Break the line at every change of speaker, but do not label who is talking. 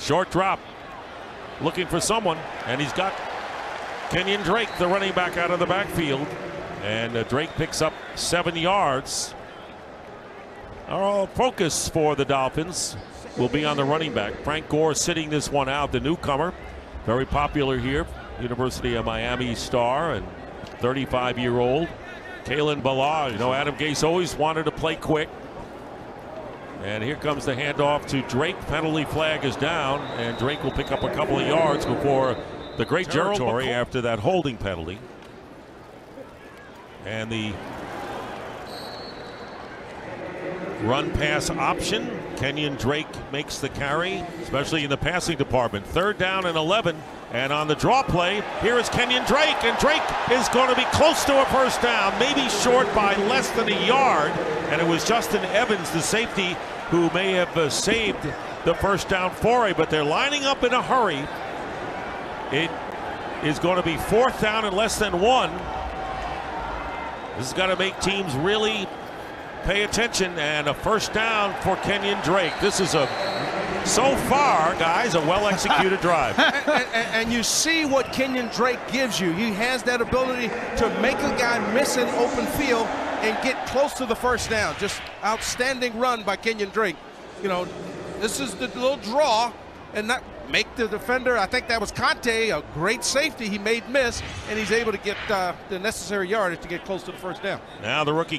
Short drop. Looking for someone, and he's got Kenyon Drake, the running back, out of the backfield. And uh, Drake picks up seven yards. Our focus for the Dolphins will be on the running back. Frank Gore sitting this one out, the newcomer. Very popular here. University of Miami star and 35 year old. Kalen Ballage. You know, Adam Gase always wanted to play quick. And here comes the handoff to Drake. Penalty flag is down, and Drake will pick up a couple of yards before the great territory after that holding penalty. And the run pass option. Kenyon Drake makes the carry, especially in the passing department. Third down and 11. And on the draw play, here is Kenyon Drake. And Drake is going to be close to a first down, maybe short by less than a yard. And it was Justin Evans, the safety, who may have uh, saved the first down for him. But they're lining up in a hurry. It is going to be fourth down and less than one. This is going to make teams really pay attention and a first down for Kenyon Drake. This is a so far, guys, a well executed drive.
and, and, and, you see what Kenyon Drake gives you. He has that ability to make a guy miss an open field and get close to the first down. Just outstanding run by Kenyon Drake. You know, this is the little draw and not make the defender. I think that was Conte, a great safety. He made miss, and he's able to get uh, the necessary yardage to get close to the first down.
Now the rookie.